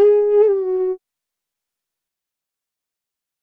Woo!